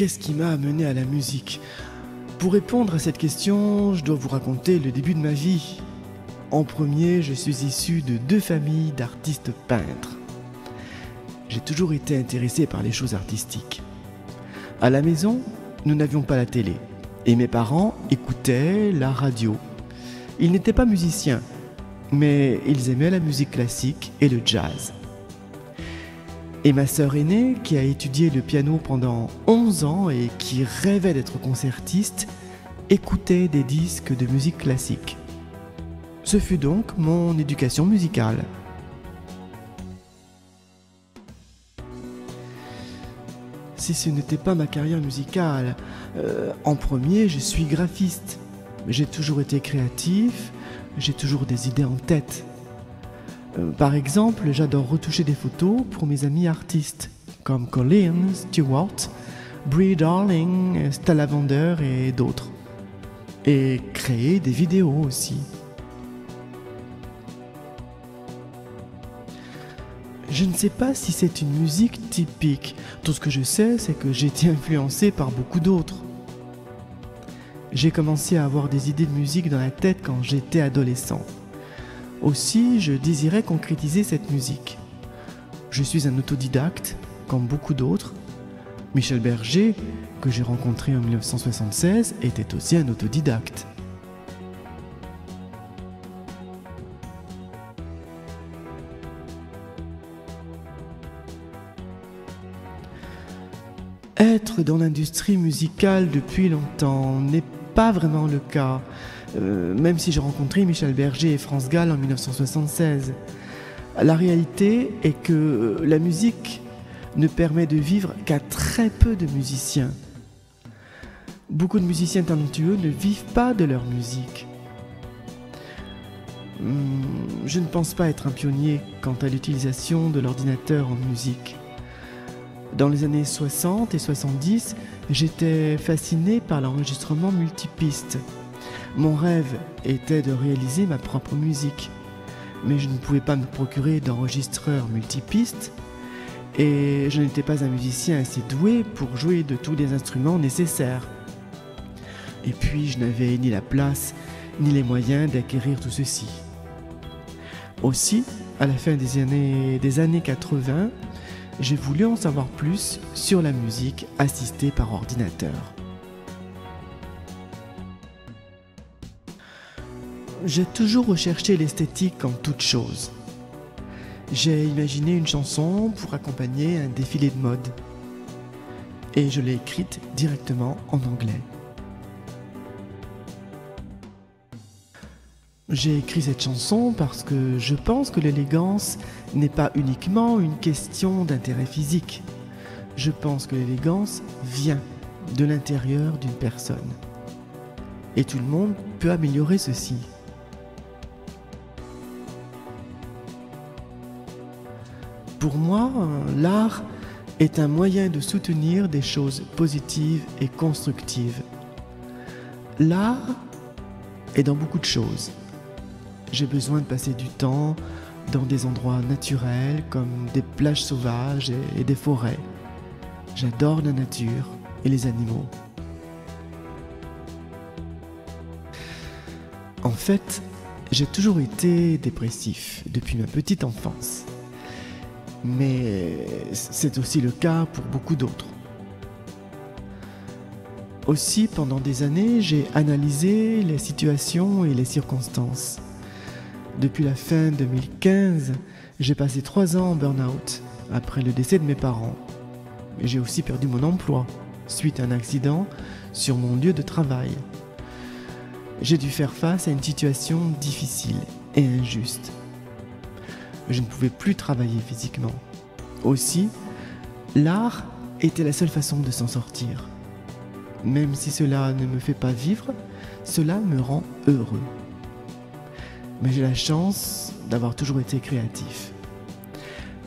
qu'est-ce qui m'a amené à la musique? Pour répondre à cette question, je dois vous raconter le début de ma vie. En premier, je suis issu de deux familles d'artistes peintres. J'ai toujours été intéressé par les choses artistiques. À la maison, nous n'avions pas la télé et mes parents écoutaient la radio. Ils n'étaient pas musiciens, mais ils aimaient la musique classique et le jazz. Et ma sœur aînée, qui a étudié le piano pendant 11 ans et qui rêvait d'être concertiste, écoutait des disques de musique classique. Ce fut donc mon éducation musicale. Si ce n'était pas ma carrière musicale, euh, en premier, je suis graphiste. J'ai toujours été créatif, j'ai toujours des idées en tête. Euh, par exemple, j'adore retoucher des photos pour mes amis artistes, comme Colin, Stewart, Brie Darling, Stella Vander et d'autres. Et créer des vidéos aussi. Je ne sais pas si c'est une musique typique. Tout ce que je sais, c'est que j'ai été influencé par beaucoup d'autres. J'ai commencé à avoir des idées de musique dans la tête quand j'étais adolescent. Aussi, je désirais concrétiser cette musique. Je suis un autodidacte, comme beaucoup d'autres. Michel Berger, que j'ai rencontré en 1976, était aussi un autodidacte. Être dans l'industrie musicale depuis longtemps n'est pas vraiment le cas. Euh, même si j'ai rencontré Michel Berger et France Gall en 1976. La réalité est que la musique ne permet de vivre qu'à très peu de musiciens. Beaucoup de musiciens talentueux ne vivent pas de leur musique. Hmm, je ne pense pas être un pionnier quant à l'utilisation de l'ordinateur en musique. Dans les années 60 et 70, j'étais fasciné par l'enregistrement multipiste. Mon rêve était de réaliser ma propre musique, mais je ne pouvais pas me procurer d'enregistreur multipiste et je n'étais pas un musicien assez doué pour jouer de tous les instruments nécessaires. Et puis je n'avais ni la place ni les moyens d'acquérir tout ceci. Aussi, à la fin des années, des années 80, j'ai voulu en savoir plus sur la musique assistée par ordinateur. J'ai toujours recherché l'esthétique en toute chose. J'ai imaginé une chanson pour accompagner un défilé de mode. Et je l'ai écrite directement en anglais. J'ai écrit cette chanson parce que je pense que l'élégance n'est pas uniquement une question d'intérêt physique. Je pense que l'élégance vient de l'intérieur d'une personne. Et tout le monde peut améliorer ceci. Pour moi, l'art est un moyen de soutenir des choses positives et constructives. L'art est dans beaucoup de choses. J'ai besoin de passer du temps dans des endroits naturels comme des plages sauvages et des forêts. J'adore la nature et les animaux. En fait, j'ai toujours été dépressif depuis ma petite enfance mais c'est aussi le cas pour beaucoup d'autres. Aussi, pendant des années, j'ai analysé les situations et les circonstances. Depuis la fin 2015, j'ai passé trois ans en burn-out après le décès de mes parents. J'ai aussi perdu mon emploi suite à un accident sur mon lieu de travail. J'ai dû faire face à une situation difficile et injuste je ne pouvais plus travailler physiquement. Aussi, l'art était la seule façon de s'en sortir. Même si cela ne me fait pas vivre, cela me rend heureux. Mais j'ai la chance d'avoir toujours été créatif.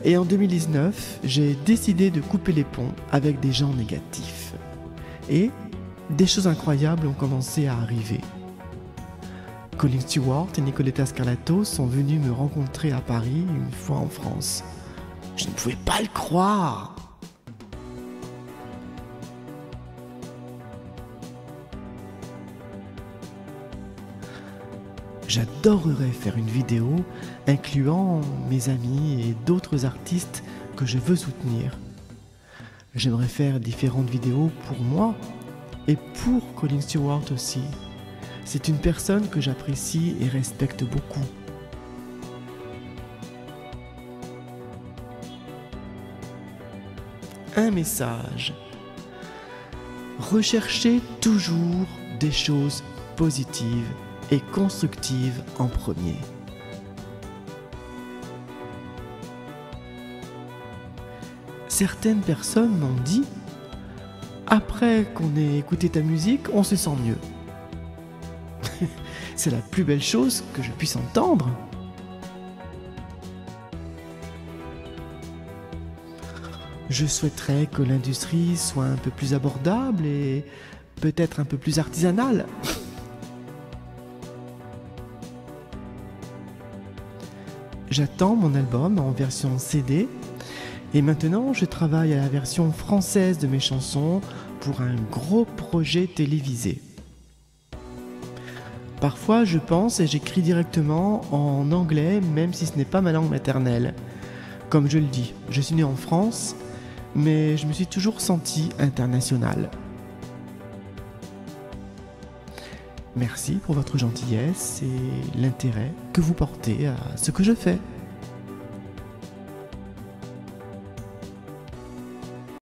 Et en 2019, j'ai décidé de couper les ponts avec des gens négatifs. Et des choses incroyables ont commencé à arriver. Colin Stewart et Nicoletta Scarlato sont venus me rencontrer à Paris une fois en France. Je ne pouvais pas le croire. J'adorerais faire une vidéo incluant mes amis et d'autres artistes que je veux soutenir. J'aimerais faire différentes vidéos pour moi et pour Colin Stewart aussi. C'est une personne que j'apprécie et respecte beaucoup. Un message. Recherchez toujours des choses positives et constructives en premier. Certaines personnes m'ont dit, après qu'on ait écouté ta musique, on se sent mieux. C'est la plus belle chose que je puisse entendre. Je souhaiterais que l'industrie soit un peu plus abordable et peut-être un peu plus artisanale. J'attends mon album en version CD et maintenant je travaille à la version française de mes chansons pour un gros projet télévisé. Parfois je pense et j'écris directement en anglais même si ce n'est pas ma langue maternelle. Comme je le dis, je suis né en France, mais je me suis toujours senti international. Merci pour votre gentillesse et l'intérêt que vous portez à ce que je fais.